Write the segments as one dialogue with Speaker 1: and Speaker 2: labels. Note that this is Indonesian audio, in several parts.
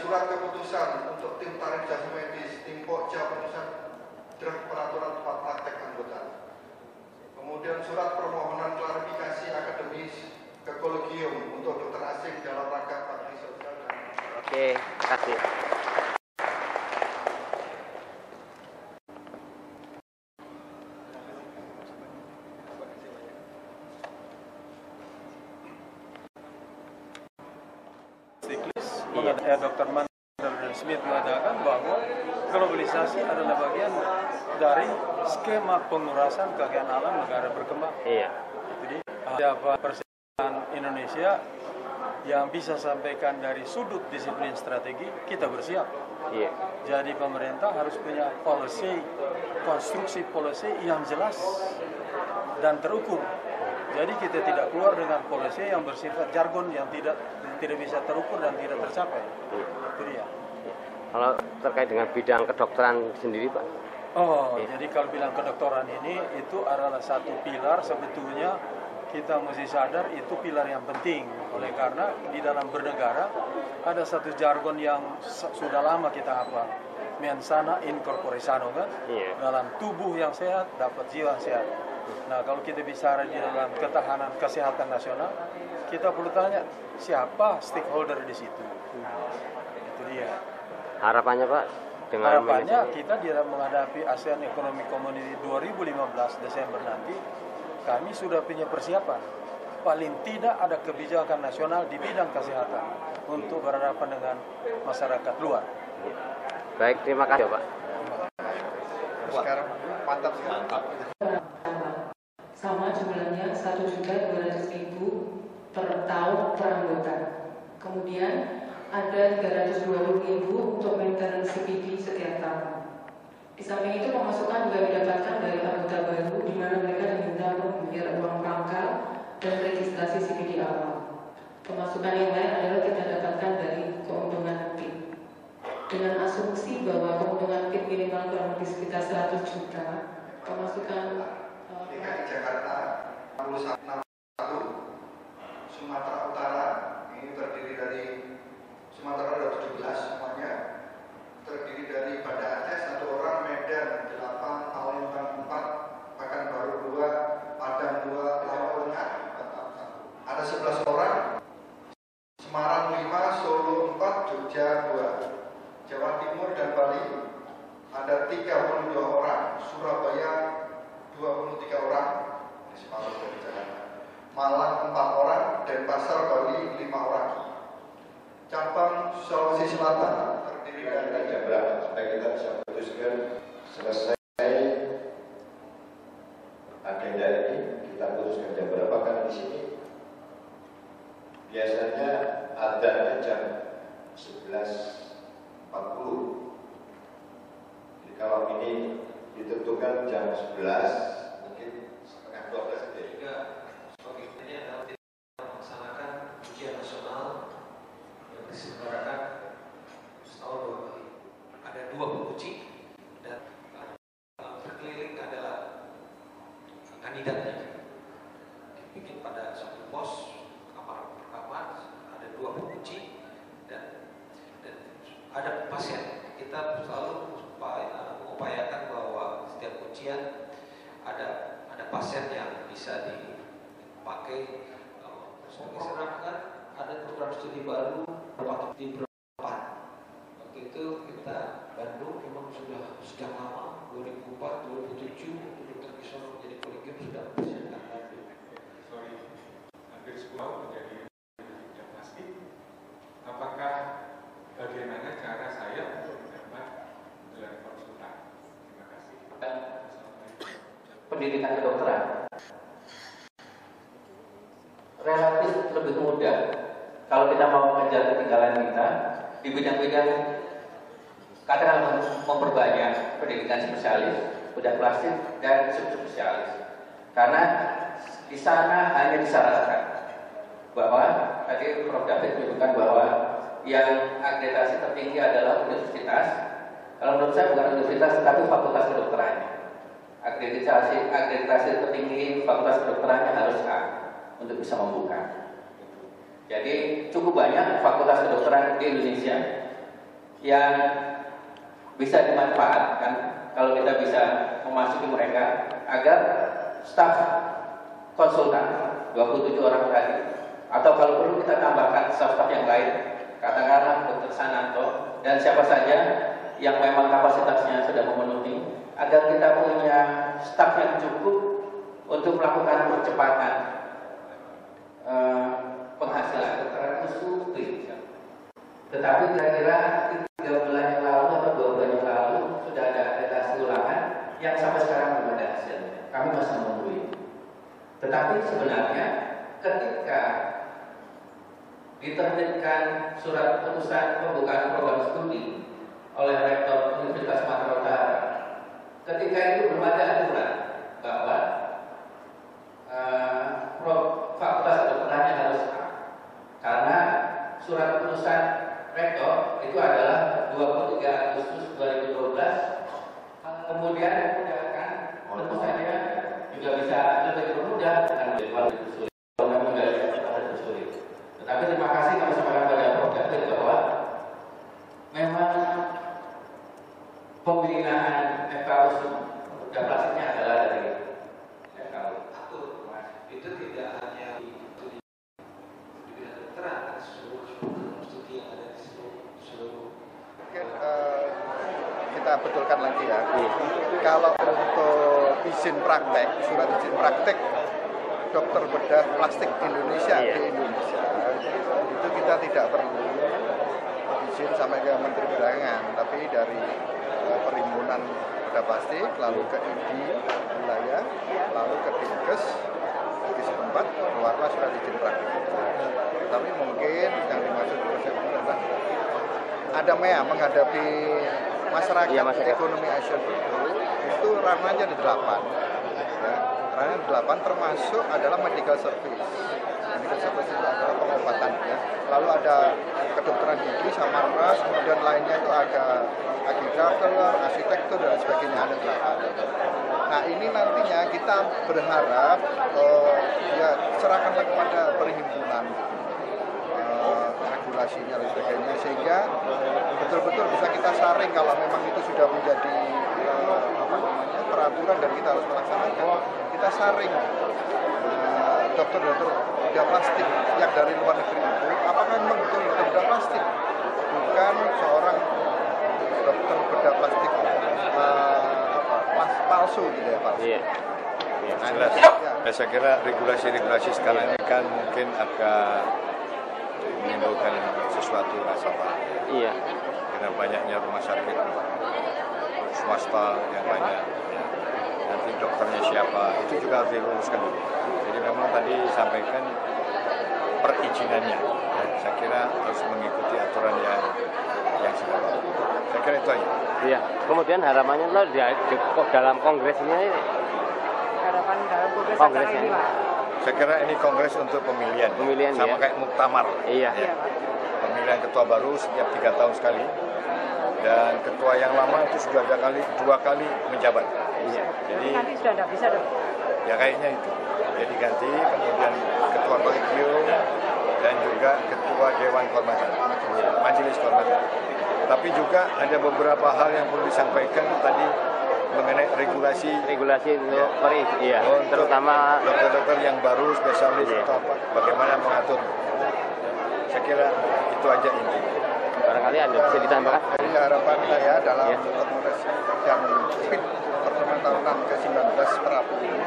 Speaker 1: surat keputusan untuk tim tarif jasa medis, tim pokja keputusan draft peraturan tempat praktek anggota. Kemudian surat permohonan klarifikasi akademis ke kolegium untuk dokter asing dalam rangka bakti sosial.
Speaker 2: Oke, terima kasih.
Speaker 3: Mengada- eh, Dr. Mandar Smith mengatakan bahwa globalisasi adalah bagian dari skema pengurasan kekayaan alam negara berkembang.
Speaker 2: Iya.
Speaker 3: Jadi siapa persen Indonesia yang bisa sampaikan dari sudut disiplin strategi kita bersiap.
Speaker 2: Iya.
Speaker 3: Jadi pemerintah harus punya policy, konstruksi policy yang jelas dan terukur. Jadi kita tidak keluar dengan policy yang bersifat jargon yang tidak tidak bisa terukur dan tidak tercapai.
Speaker 2: Iya.
Speaker 3: Itu dia.
Speaker 2: Kalau terkait dengan bidang kedokteran sendiri, Pak.
Speaker 3: Oh,
Speaker 2: Iya.
Speaker 3: jadi kalau bilang kedokteran ini itu adalah satu pilar sebetulnya kita mesti sadar itu pilar yang penting. Oleh karena di dalam bernegara ada satu jargon yang sudah lama kita hafal. Mensana in corpore sano kan?
Speaker 2: Iya.
Speaker 3: Dalam tubuh yang sehat dapat jiwa yang sehat. Nah, kalau kita bicara di dalam ketahanan kesehatan nasional, kita perlu tanya siapa stakeholder di situ. Itu dia.
Speaker 2: Harapannya, Pak, dengan
Speaker 3: Harapannya kita di dalam menghadapi ASEAN Economic Community 2015 Desember nanti, kami sudah punya persiapan. Paling tidak ada kebijakan nasional di bidang kesehatan untuk berhadapan dengan masyarakat luar.
Speaker 2: Baik, terima kasih, Pak.
Speaker 1: sekarang mantap sekali.
Speaker 4: Sama jumlahnya satu juta dua ratus ribu per tahun per anggota. Kemudian ada 320 ribu untuk maintenance CPD setiap tahun. Di samping itu pemasukan juga didapatkan dari anggota baru di mana mereka diminta untuk membayar uang pangkal dan registrasi CPD awal. Pemasukan yang lain adalah kita dapatkan dari keuntungan PIN. Dengan asumsi bahwa keuntungan PIN minimal kurang lebih sekitar 100 juta, pemasukan
Speaker 1: DKI Jakarta 61, Sumatera Utara ini terdiri dari Sumatera ada 17 semuanya terdiri dari Banda Aceh satu orang, Medan 8, Palembang 4, Pekanbaru 2, Padang 2, Lampung Tengah Batam 1. Ada 11 orang, Semarang 5, Solo 4, Jogja 2, Jawa Timur dan Bali ada 32 orang, Surabaya 23 orang, ini separuh dari Jakarta. Malang 4 orang, Denpasar Bali 5 orang. Cabang Sulawesi Selatan terdiri dari
Speaker 5: jam berapa supaya kita bisa putuskan selesai agenda ini kita putuskan jam berapa karena di sini biasanya ada jam 11.40 jadi kalau ini ditentukan jam 11 mungkin setengah 12 saja
Speaker 6: juga sebagai ini adalah kita melaksanakan ujian nasional yang diselenggarakan setahun dua kali. Ada dua penguji dan uh, berkeliling adalah kandidatnya. Dibikin pada satu pos kamar per kamar ada dua penguji dan dan ada pasien. Kita selalu upaya- mengupayakan bahwa setiap ujian ada ada pasien yang bisa dipakai sebagai serangkan ada program studi baru di berapa waktu itu kita Bandung memang sudah sejak lama 2004 2007 untuk Kisono menjadi kolegium sudah mempersiapkan Bandung.
Speaker 7: Sorry hampir 10 tahun menjadi tidak pasti apakah bagaimana cara saya untuk mendapat gelar konsultan? Terima kasih.
Speaker 8: Pendidikan kedokteran lebih mudah kalau kita mau mengejar ketinggalan kita di bidang-bidang katakanlah memperbanyak pendidikan spesialis, bedah plastik dan subspesialis. Karena di sana hanya disyaratkan bahwa tadi Prof. David menyebutkan bahwa yang akreditasi tertinggi adalah universitas. Kalau menurut saya bukan universitas tetapi fakultas kedokterannya akreditasi akreditasi tertinggi fakultas kedokterannya harus A untuk bisa membuka. Jadi cukup banyak fakultas kedokteran di Indonesia yang bisa dimanfaatkan kalau kita bisa memasuki mereka agar staf konsultan 27 orang tadi atau kalau perlu kita tambahkan staf-staf yang lain katakanlah Dr. Sananto dan siapa saja yang memang kapasitasnya sudah memenuhi agar kita punya staf yang cukup untuk melakukan percepatan uh, penghasilan kedokteran itu sulit. Tetapi kira-kira tiga bulan yang lalu atau dua bulan yang lalu sudah ada redasi ulangan yang sampai sekarang belum ada hasilnya. Kami masih menunggu. Tetapi sebenarnya ketika diterbitkan surat keputusan pembukaan program studi oleh Rektor Universitas Sumatera Utara. Ketika itu belum ada aturan bahwa uh, fakultas kedokterannya harus A. Karena surat keputusan Rektor itu adalah 23 Agustus 2012 kemudian memudahkan tentu saja juga bisa lebih bermudah dengan lebih sulit. Tapi terima kasih kami sampaikan pada Prof. David bahwa memang dan plastiknya adalah dari FKU.
Speaker 6: Itu tidak hanya di bidang kedokteran, seluruh studi yang ada di seluruh seluruh
Speaker 1: kita betulkan lagi ya. Kalau untuk izin praktek, surat izin praktek dokter bedah plastik Indonesia
Speaker 2: Iya.
Speaker 1: di Indonesia itu kita tidak perlu izin sampai ke Menteri Perdagangan, tapi dari eh, perhimpunan bedah plastik, lalu ke ID wilayah, lalu ke Dinkes di setempat keluarlah surat izin praktek. Tapi mungkin yang dimaksud Presiden adalah ada MEA menghadapi masyarakat,
Speaker 2: Iya, masyarakat.
Speaker 1: ekonomi Asia itu itu ranahnya di delapan ya, di delapan termasuk adalah medical service. Medical service itu adalah pengobatan ya lalu ada kedokteran gigi sama ras kemudian lainnya itu ada agriculture arsitektur dan sebagainya. Ada delapan nah ini nantinya kita berharap eh, ya serahkanlah kepada perhimpunan eh, regulasinya dan sebagainya sehingga betul-betul bisa kita saring kalau memang itu sudah menjadi eh, apa namanya peraturan dan kita harus melaksanakan kita saring eh, dokter-dokter bedah plastik yang dari luar negeri itu apakah memang betul dokter bedah plastik bukan seorang dokter bedah plastik eh, apa pas, palsu gitu ya palsu
Speaker 2: Iya. Iya.
Speaker 1: Nah,
Speaker 5: Jelas.
Speaker 1: ya.
Speaker 5: Ya, saya kira regulasi-regulasi sekarang ini kan mungkin agak menimbulkan sesuatu masalah
Speaker 2: Iya.
Speaker 5: karena banyaknya rumah sakit swasta yang banyak nanti dokternya siapa itu juga harus diluruskan dulu jadi memang tadi sampaikan perizinannya ya, saya kira harus mengikuti aturan yang yang sudah ada. saya kira itu aja
Speaker 2: Iya. Kemudian harapannya lo di, di, dalam kongres ini
Speaker 9: harapan dalam kongres
Speaker 2: Kongres
Speaker 9: acara
Speaker 2: ya.
Speaker 9: ini Pak.
Speaker 5: saya kira ini kongres untuk pemilihan
Speaker 2: Pemilihan,
Speaker 5: sama
Speaker 2: ya.
Speaker 5: kayak muktamar
Speaker 2: iya.
Speaker 9: Pak.
Speaker 5: pemilihan ketua baru setiap tiga tahun sekali dan ketua yang lama itu sudah ada kali dua kali menjabat
Speaker 2: Iya.
Speaker 5: jadi
Speaker 9: nanti sudah tidak bisa dong.
Speaker 5: ya kayaknya itu jadi ganti kemudian ketua kolegium dan juga ketua dewan kehormatan majelis kehormatan tapi juga ada beberapa hal yang perlu disampaikan tadi mengenai regulasi
Speaker 2: Regulasi untuk
Speaker 5: Ya.
Speaker 2: peri, iya.
Speaker 5: untuk
Speaker 2: Terutama
Speaker 5: dokter-dokter yang baru spesialis
Speaker 2: Iya.
Speaker 5: atau apa bagaimana mengatur saya kira itu aja intinya
Speaker 2: barangkali ada bisa ditambahkan.
Speaker 1: Jadi harapan saya dalam
Speaker 2: Ya.
Speaker 1: kongres dan fit pertemuan tahunan ke-19 Prabu ini,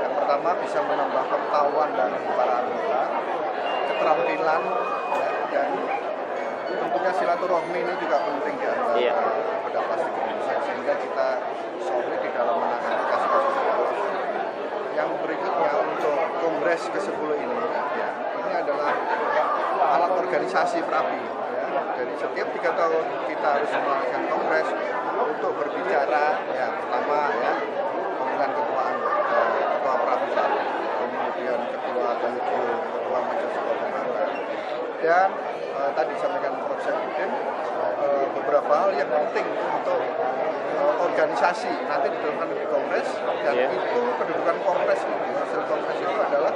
Speaker 1: yang pertama bisa menambah pengetahuan dari para anggota, keterampilan, ya, dan tentunya silaturahmi ini juga penting di antara
Speaker 2: Iya.
Speaker 1: pada plastik Indonesia sehingga kita solid di dalam menangani kasus-kasus. Yang berikutnya untuk kongres ke-10 ini, ya, ini adalah alat organisasi Prabi. Jadi setiap tiga tahun kita harus melakukan kongres untuk berbicara, ya pertama ya pemilihan ketua anggota, ketua Prabi, kemudian ketua kolegium, ketua majelis kehormatan, dan eh, tadi disampaikan Prof. Syafruddin eh, beberapa hal yang penting untuk eh, organisasi nanti dilakukan di kongres dan
Speaker 2: Iya.
Speaker 1: itu kedudukan kongres itu hasil kongres itu adalah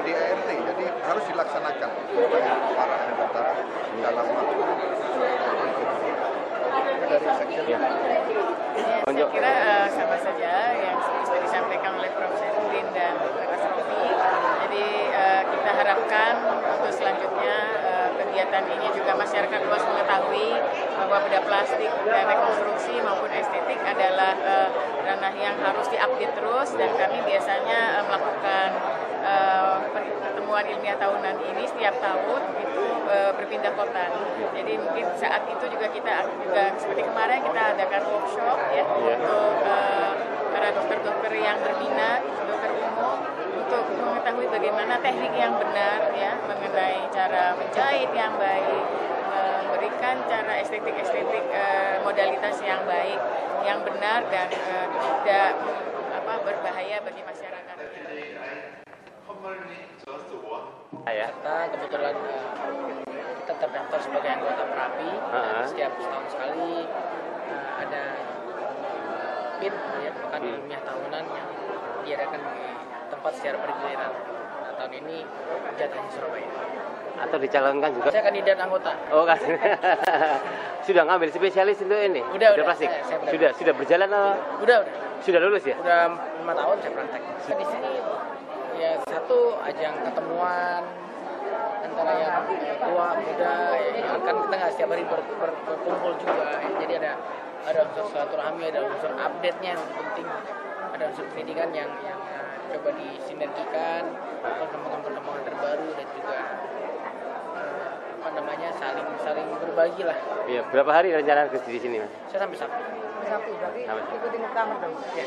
Speaker 1: di ADART jadi harus dilaksanakan oleh para anggota dalam waktu
Speaker 3: dari section.
Speaker 2: Ya.
Speaker 10: Ya, saya kira eh, sama saja yang sudah disampaikan oleh Prof. Saifuddin dan Dr. Asrofi. Jadi eh, kita harapkan untuk selanjutnya eh, kegiatan ini juga masyarakat luas mengetahui bahwa beda plastik dan rekonstruksi maupun estetik adalah eh, ranah yang harus diupdate terus dan kami biasanya eh, melakukan eh, pertemuan ilmiah tahunan ini setiap tahun itu eh, berpindah kota. Jadi mungkin saat itu juga kita juga seperti kemarin kita adakan workshop ya
Speaker 2: Iya.
Speaker 10: untuk eh, para dokter-dokter yang berminat, dokter umum untuk mengetahui bagaimana teknik yang benar ya mengenai cara menjahit yang baik, memberikan cara estetik-estetik modalitas yang baik, yang benar dan tidak apa berbahaya bagi masyarakat.
Speaker 2: Ya.
Speaker 11: Kita kebetulan eh, kita terdaftar sebagai anggota Prapi.
Speaker 2: Ha-ha.
Speaker 11: Setiap setahun sekali eh, ada PIT ya pekan ilmiah tahunan yang diadakan di tempat secara bergiliran. Nah, tahun ini jatahnya Surabaya.
Speaker 2: Atau dicalonkan juga?
Speaker 11: Saya kandidat anggota.
Speaker 2: Oh kan. sudah ngambil spesialis untuk ini?
Speaker 11: Udah, udah.
Speaker 2: plastik?
Speaker 11: Saya- saya udah.
Speaker 2: sudah, sudah berjalan?
Speaker 11: Udah, udah.
Speaker 2: Sudah lulus ya?
Speaker 11: Udah lima tahun saya praktek. Di sini satu ajang ketemuan antara yang tua muda ya, kan kita nggak setiap hari ber- ber- berkumpul juga ya. jadi ada ada unsur silaturahmi ada unsur update nya yang penting ada unsur pendidikan yang yang uh, coba disinergikan perkembangan-perkembangan terbaru dan juga uh, apa namanya saling saling berbagi lah
Speaker 2: Iya, berapa hari rencana kerja di sini, Mas?
Speaker 11: saya sampai sabtu
Speaker 9: Sabtu berarti
Speaker 2: Sampai Sabtu.
Speaker 9: ikutin rekaman dong.
Speaker 11: ya.